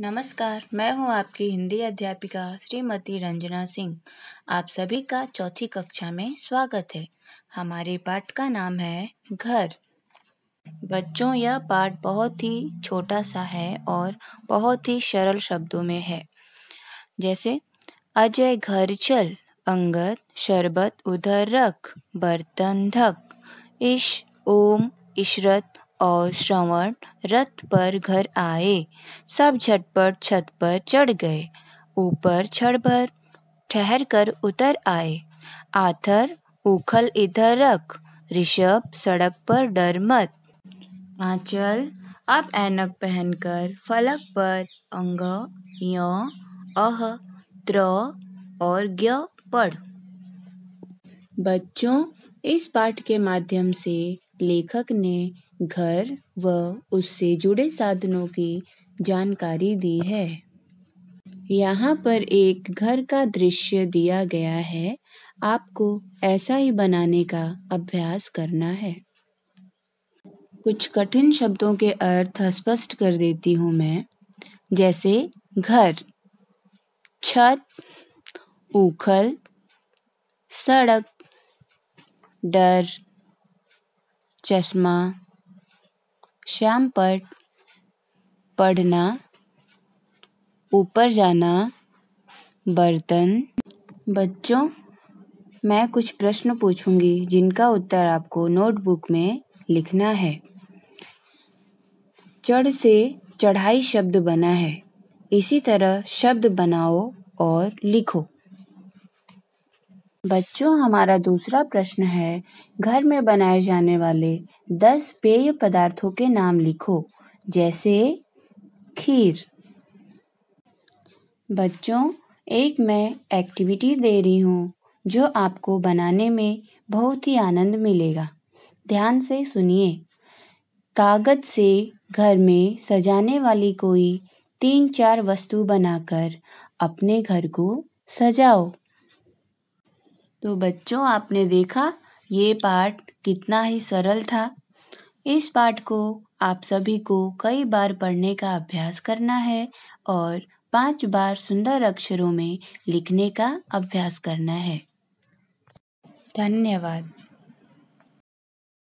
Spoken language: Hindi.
नमस्कार, मैं हूँ आपकी हिंदी अध्यापिका श्रीमती रंजना सिंह। आप सभी का चौथी कक्षा में स्वागत है। हमारे पाठ का नाम है घर। बच्चों, यह पाठ बहुत ही छोटा सा है और बहुत ही सरल शब्दों में है। जैसे, अजय घर चल, अंगद शरबत उधर रख, बर्तन ढक, इश, ओम, इशरत और श्रवण रथ पर घर आए। सब झटपट छत पर चढ़ गए। ऊपर छड़ भर ठहर कर उतर आए। आथर, उखल इधर रख। ऋषभ सड़क पर डर मत। आंचल, अब ऐनक पहनकर फलक पर अंग, य, अह, त्र और ज्ञ पढ़। बच्चों, इस पाठ के माध्यम से लेखक ने घर व उससे जुड़े साधनों की जानकारी दी है। यहाँ पर एक घर का दृश्य दिया गया है। आपको ऐसा ही बनाने का अभ्यास करना है। कुछ कठिन शब्दों के अर्थ स्पष्ट कर देती हूँ मैं। जैसे, घर, छत उखल सड़क, डर चश्मा श्यामपट पढ़ना, ऊपर जाना, बर्तन। बच्चों, मैं कुछ प्रश्न पूछूँगी, जिनका उत्तर आपको नोटबुक में लिखना है। चढ़ से चढ़ाई शब्द बना है। इसी तरह शब्द बनाओ और लिखो। बच्चों, हमारा दूसरा प्रश्न है, घर में बनाए जाने वाले दस पेय पदार्थों के नाम लिखो, जैसे खीर। बच्चों, एक मैं एक्टिविटी दे रही हूँ, जो आपको बनाने में बहुत ही आनंद मिलेगा। ध्यान से सुनिए। कागज़ से घर में सजाने वाली कोई तीन चार वस्तु बनाकर अपने घर को सजाओ। तो बच्चों, आपने देखा, ये पाठ कितना ही सरल था। इस पाठ को आप सभी को कई बार पढ़ने का अभ्यास करना है और पाँच बार सुंदर अक्षरों में लिखने का अभ्यास करना है। धन्यवाद।